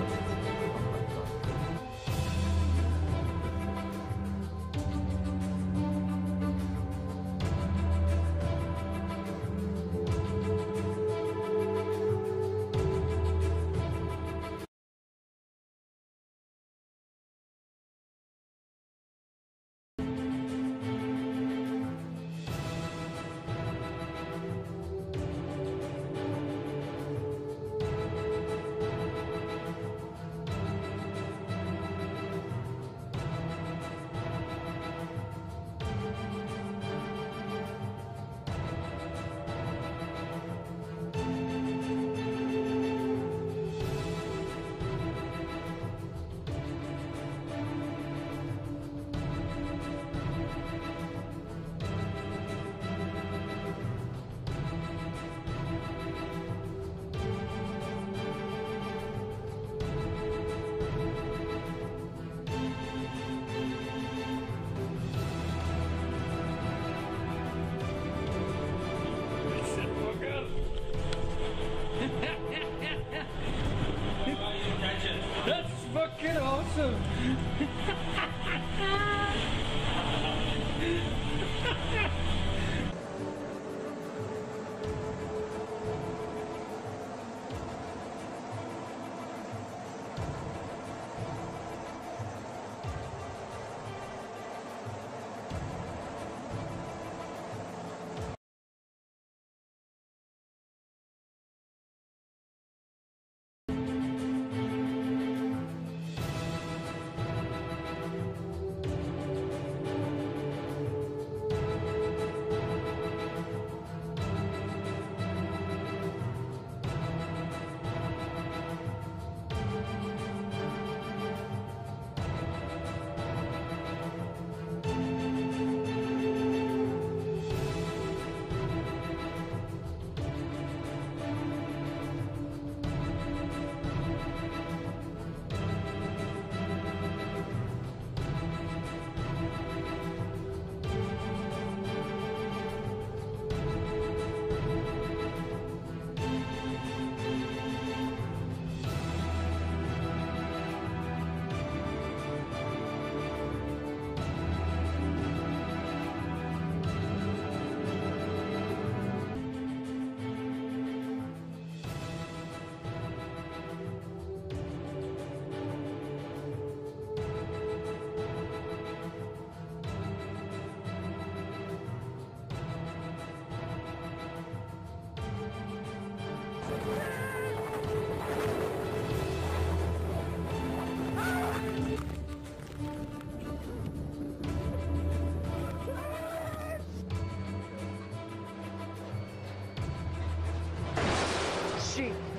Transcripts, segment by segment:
Thank you. she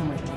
America.